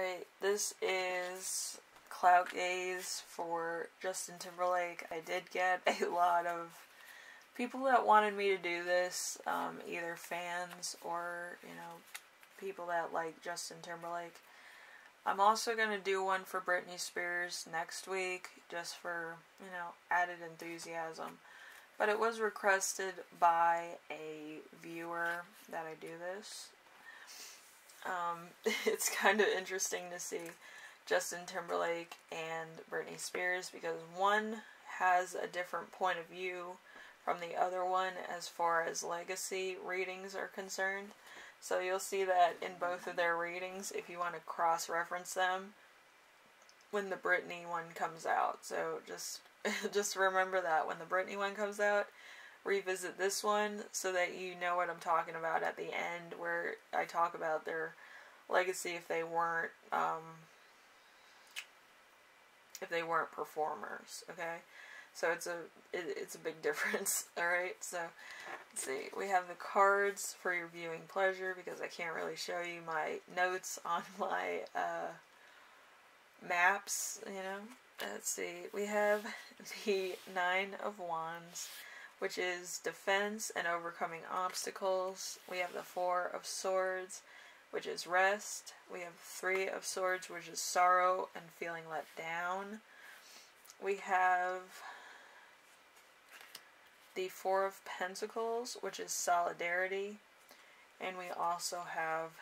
Alright, this is Clout Gaze for Justin Timberlake. I did get a lot of people that wanted me to do this, um, either fans or, you know, people that like Justin Timberlake. I'm also going to do one for Britney Spears next week, just for, you know, added enthusiasm. But it was requested by a viewer that I do this. Um, it's kind of interesting to see Justin Timberlake and Britney Spears because one has a different point of view from the other one as far as legacy readings are concerned. So you'll see that in both of their readings if you want to cross reference them when the Britney one comes out. So just just remember that when the Britney one comes out, revisit this one so that you know what I'm talking about at the end where I talk about their legacy if they weren't um, if they weren't performers, okay? So it's a it, it's a big difference, all right? So let's see. We have the cards for your viewing pleasure because I can't really show you my notes on my uh, maps, you know. Let's see. We have the Nine of Wands, which is defense and overcoming obstacles. We have the Four of Swords, which is rest. We have Three of Swords, which is sorrow and feeling let down. We have the Four of Pentacles, which is solidarity. And we also have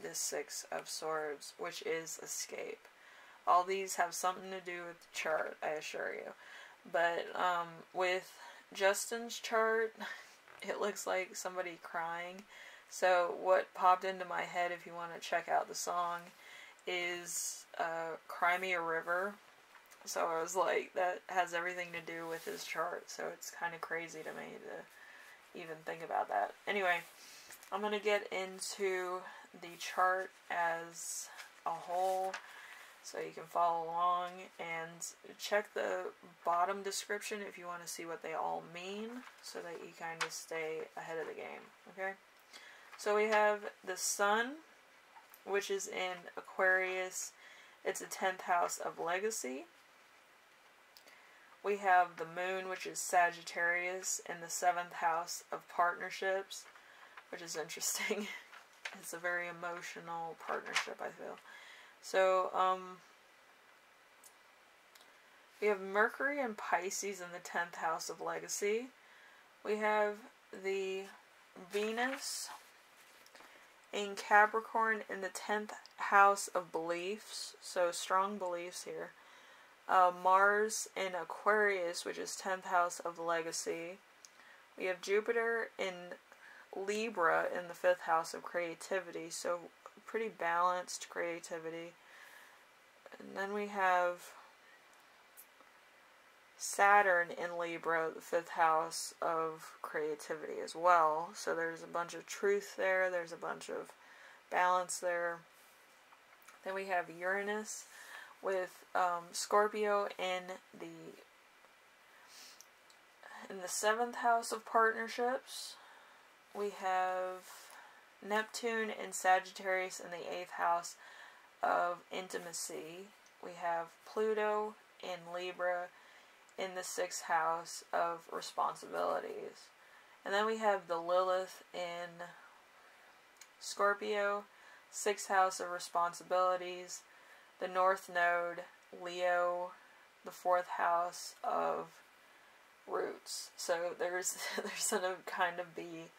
the Six of Swords, which is escape. All these have something to do with the chart, I assure you. But um, with Justin's chart, it looks like somebody crying. So what popped into my head, if you want to check out the song, is uh, Cry Me a River so I was like, that has everything to do with his chart. So it's kind of crazy to me to even think about that. Anyway, I'm going to get into the chart as a whole so you can follow along and check the bottom description if you want to see what they all mean so that you kind of stay ahead of the game. Okay? So we have the sun, which is in Aquarius. It's a 10th house of legacy. We have the moon, which is Sagittarius, in the seventh house of partnerships, which is interesting. it's a very emotional partnership, I feel. So, um, we have Mercury and Pisces in the 10th house of legacy. We have the Venus in Capricorn in the 10th house of beliefs. So, strong beliefs here uh, Mars in Aquarius, which is 10th house of legacy. We have Jupiter in Libra in the 5th house of creativity, so pretty balanced creativity. And then we have Saturn in Libra, the 5th house of creativity as well. So there's a bunch of truth there, there's a bunch of balance there. Then we have Uranus with um, Scorpio in the in the seventh house of partnerships. We have Neptune in Sagittarius in the eighth house of intimacy. We have Pluto in Libra in the sixth house of responsibilities. And then we have the Lilith in Scorpio, sixth house of responsibilities, the North Node, Leo, the fourth house of roots. So there's there's gonna kind of be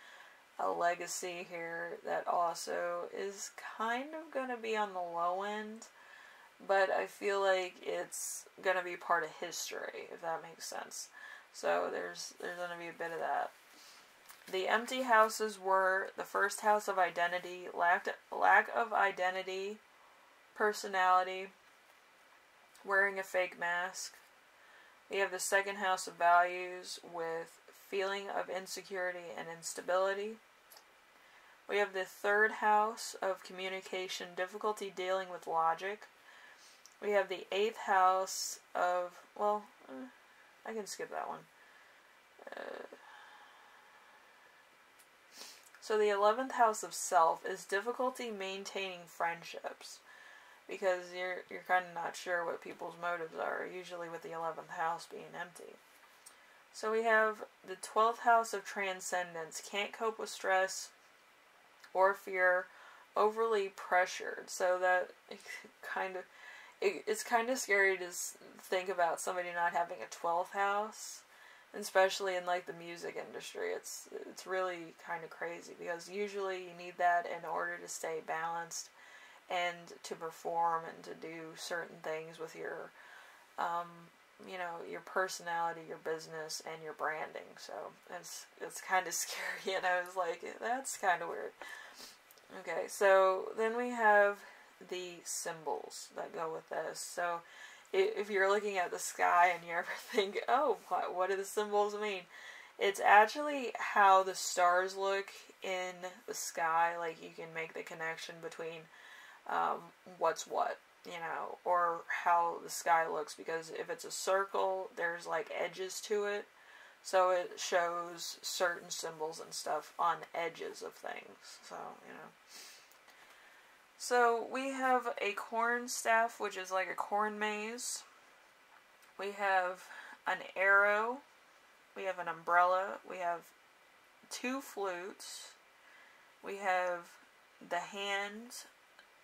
a legacy here that also is kind of gonna be on the low end, but I feel like it's gonna be part of history, if that makes sense. So there's there's gonna be a bit of that. The empty houses were the first house of identity, lack lack of identity, personality, wearing a fake mask. We have the second house of values with feeling of insecurity and instability. We have the third house of communication, difficulty dealing with logic. We have the eighth house of, well, eh, I can skip that one. Uh, so the 11th house of self is difficulty maintaining friendships. because you're you're kind of not sure what people's motives are. Usually, with the eleventh house being empty. So we have the twelfth house of transcendence. Can't cope with stress or fear. Overly pressured. So that kind of it, it's kind of scary to think about somebody not having a twelfth house especially in like the music industry it's it's really kind of crazy because usually you need that in order to stay balanced and to perform and to do certain things with your um, you know your personality your business and your branding so it's it's kind of scary and i was like that's kind of weird okay so then we have the symbols that go with this so if you're looking at the sky and you ever think, oh, what, what do the symbols mean? It's actually how the stars look in the sky. Like you can make the connection between um, what's what, you know, or how the sky looks. Because if it's a circle, there's like edges to it. So it shows certain symbols and stuff on edges of things. So, you know. So we have a corn staff, which is like a corn maze. We have an arrow. We have an umbrella. We have two flutes. We have the hand,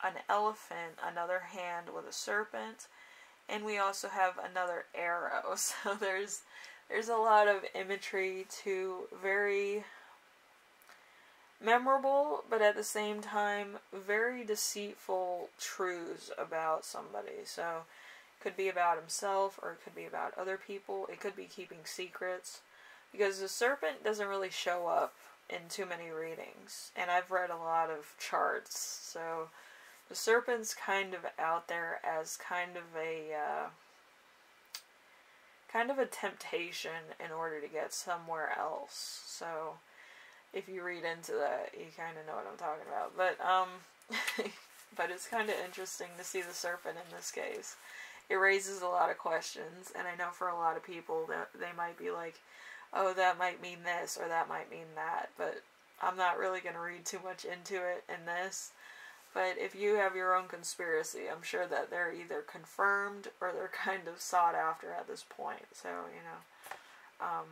an elephant, another hand with a serpent, and we also have another arrow. So there's there's a lot of imagery to very memorable, but at the same time, very deceitful truths about somebody. So, it could be about himself, or it could be about other people. It could be keeping secrets. Because the serpent doesn't really show up in too many readings. And I've read a lot of charts, so the serpent's kind of out there as kind of a. Uh, kind of a temptation in order to get somewhere else. So, if you read into that, you kind of know what I'm talking about. But um, but it's kind of interesting to see the serpent in this case. It raises a lot of questions, and I know for a lot of people that they might be like, "Oh, that might mean this or that might mean that," but I'm not really going to read too much into it in this. But if you have your own conspiracy, I'm sure that they're either confirmed or they're kind of sought after at this point. So, you know, um,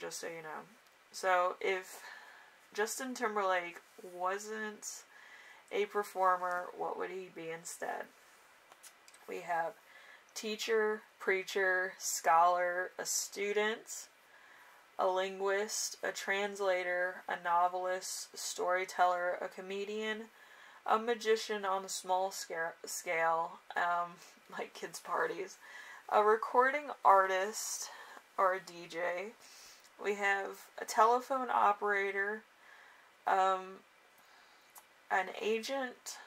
just so you know. So, if Justin Timberlake wasn't a performer, what would he be instead? We have teacher, preacher, scholar, a student, a linguist, a translator, a novelist, a storyteller, a comedian, a magician on a small scale, um, like kids' parties, a recording artist or a DJ. We have a telephone operator, um, an agent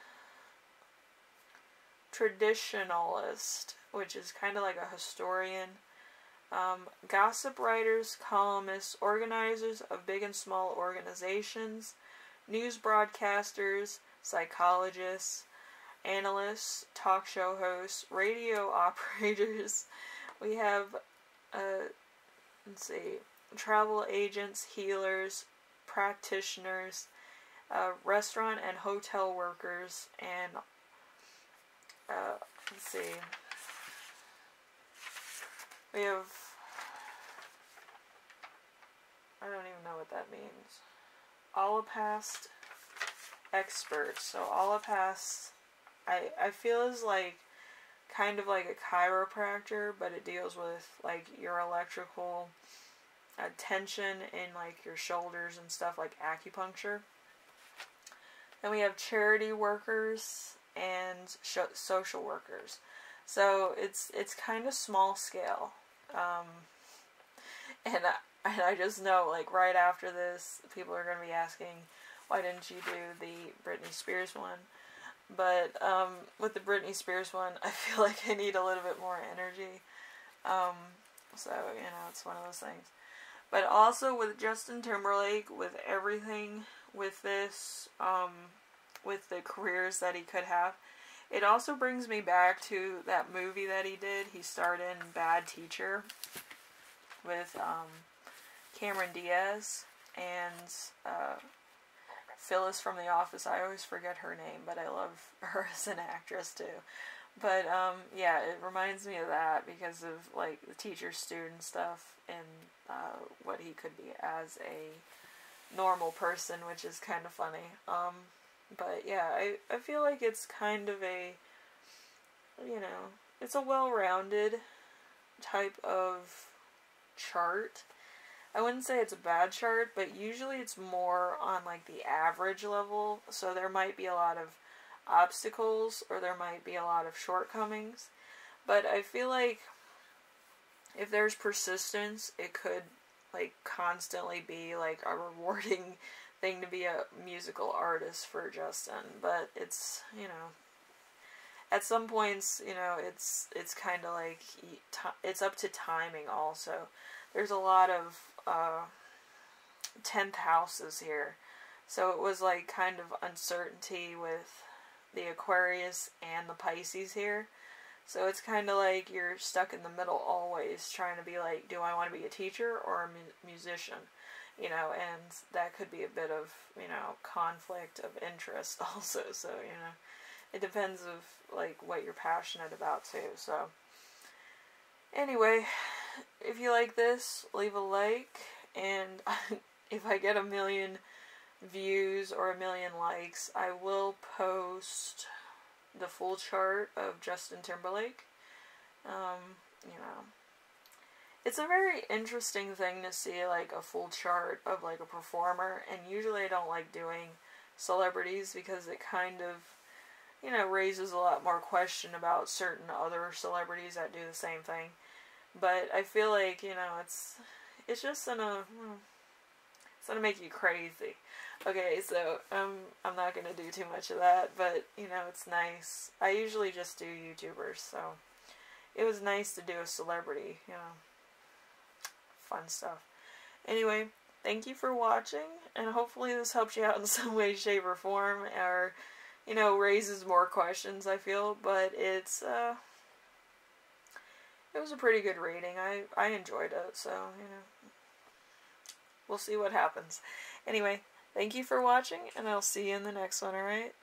traditionalist, which is kind of like a historian, um, gossip writers, columnists, organizers of big and small organizations, news broadcasters, psychologists, analysts, talk show hosts, radio operators. We have, uh, let's see, travel agents, healers, practitioners, uh, restaurant and hotel workers, and uh, let's see, we have, I don't even know what that means, Allopath experts. So Allopath, I, I feel is like kind of like a chiropractor, but it deals with like your electrical uh, tension in like your shoulders and stuff like acupuncture. Then we have charity workers and social workers. So it's it's kind of small scale. Um, and I, and I just know like right after this, people are going to be asking, why didn't you do the Britney Spears one? But um, with the Britney Spears one, I feel like I need a little bit more energy. Um, so you know, it's one of those things. But also with Justin Timberlake, with everything with this, um, with the careers that he could have, it also brings me back to that movie that he did. He starred in Bad Teacher with um, Cameron Diaz, and uh, Phyllis from The Office. I always forget her name, but I love her as an actress too. But um, yeah, it reminds me of that because of like the teacher student stuff and uh, what he could be as a normal person, which is kind of funny. Um, but yeah, I, I feel like it's kind of a, you know, it's a well rounded type of chart. I wouldn't say it's a bad chart, but usually it's more on like the average level. So there might be a lot of obstacles or there might be a lot of shortcomings. But I feel like if there's persistence, it could like constantly be like a rewarding thing to be a musical artist for Justin, but it's, you know, at some points, you know, it's it's kind of like it's up to timing also. There's a lot of uh, 10th houses here. So it was like kind of uncertainty with the Aquarius and the Pisces here. So it's kind of like you're stuck in the middle always, trying to be like, do I want to be a teacher or a mu musician? You know, and that could be a bit of, you know, conflict of interest also. So, you know, it depends of, like, what you're passionate about too. So, anyway, if you like this, leave a like, and if I get a million views or a million likes, I will post the full chart of Justin Timberlake. Um, you know, it's a very interesting thing to see like a full chart of like a performer, and usually I don't like doing celebrities because it kind of you know raises a lot more question about certain other celebrities that do the same thing. But I feel like you know it's it's just gonna it's gonna make you crazy. Okay, so um, I'm not gonna do too much of that, but you know it's nice. I usually just do YouTubers, so it was nice to do a celebrity. You know, fun stuff. Anyway, thank you for watching, and hopefully this helps you out in some way, shape, or form, or you know raises more questions. I feel, but it's uh it was a pretty good reading. I, I enjoyed it, so, you know, we'll see what happens. Anyway, thank you for watching, and I'll see you in the next one, alright?